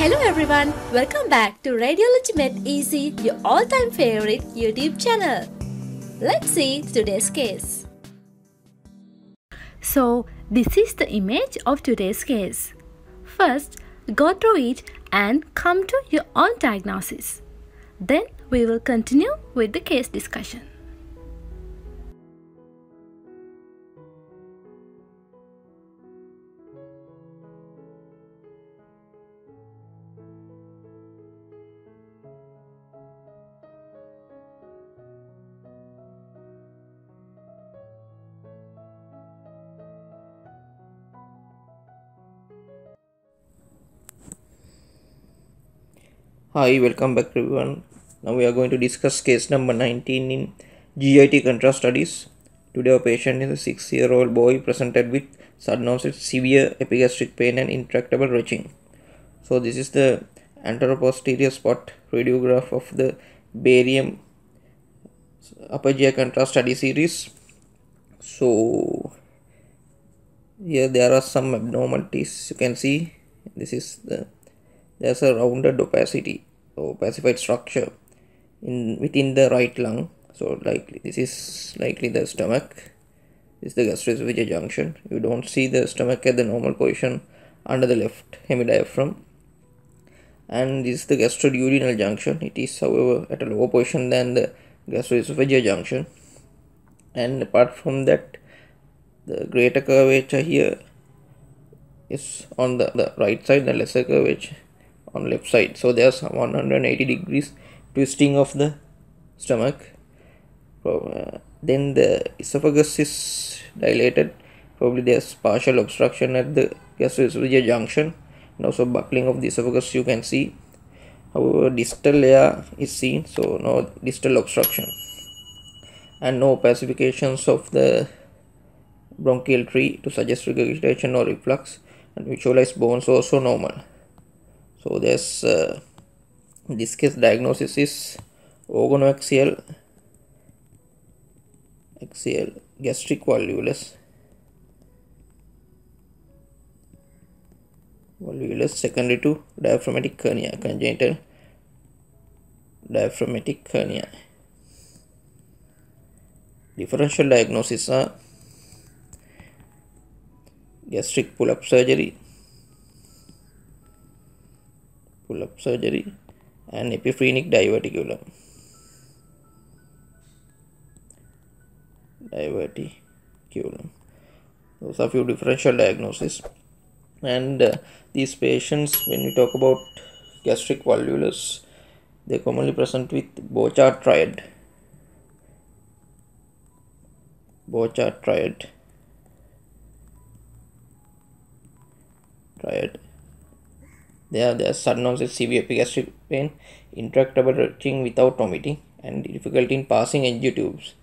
Hello everyone, welcome back to Radiology Made Easy, your all-time favorite YouTube channel. Let's see today's case. So, this is the image of today's case. First, go through it and come to your own diagnosis. Then we will continue with the case discussion. Hi, welcome back everyone. Now we are going to discuss case number 19 in GIT contrast studies. Today our patient is a 6 year old boy presented with sudden onset severe epigastric pain and intractable retching. So this is the anteroposterior spot radiograph of the barium upper GI contrast study series. So here there are some abnormalities you can see. This is the there's a rounded opacity or opacified structure in within the right lung. So likely this is likely the stomach. This is the gastroesophageal junction. You don't see the stomach at the normal position under the left hemidiaphragm. And this is the gastroduodenal junction. It is however at a lower position than the gastroesophageal junction. And apart from that the greater curvature here is on the, the right side the lesser curvature on left side. So there's 180 degrees twisting of the stomach. Uh, then the esophagus is dilated. Probably there's partial obstruction at the gastroesophageal junction and also buckling of the esophagus you can see. However distal layer is seen so no distal obstruction. And no opacifications of the bronchial tree to suggest regurgitation or reflux and visualized bones also normal so this uh, this case diagnosis is organoaxial axial gastric volvulus. Volvulus secondary to diaphragmatic hernia congenital diaphragmatic hernia differential diagnosis are gastric pull-up surgery pull-up surgery and epiphrenic diverticulum diverticulum those are few differential diagnoses and uh, these patients when we talk about gastric volvulus they commonly present with Borchardt triad. Borchardt triad. Triad there there's sudden onset severe epigastric pain intractable retching without vomiting and difficulty in passing NG tubes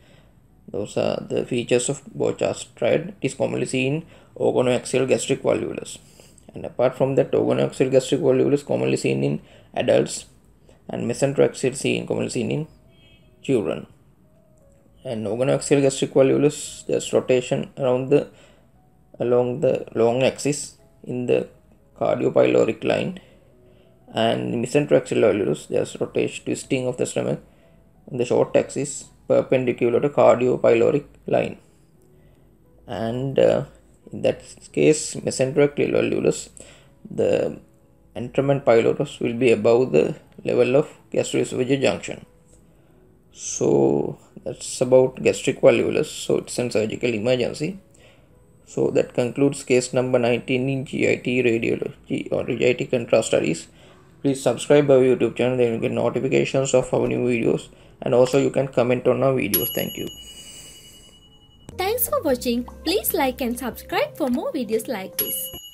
those are the features of Borchardt triad. It is commonly seen in organoaxial gastric volvulus. And apart from that, organoaxial gastric volvulus commonly seen in adults and mesenteroaxial seen commonly seen in children. And organoaxial gastric volvulus, there's rotation around the along the long axis in the cardiopyloric line. And mesenteroaxial volvulus, there's rotation twisting of the stomach on the short axis perpendicular to cardiopyloric line and uh, in that case mesenteric volvulus the entrament pylorus will be above the level of gastroesophageal junction. So that's about gastric volvulus so it's a surgical emergency so that concludes case number 19 in GIT radiology or GIT contrast studies please subscribe our youtube channel then you get notifications of our new videos and also you can comment on our videos thank you Thanks for watching. Please like and subscribe for more videos like this.